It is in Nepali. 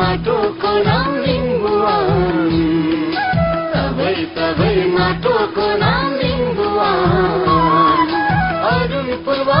माटोको नाम लिम्बुवान सबै सबै माटोको नाम लिम्बुवान अरुण पूर्वा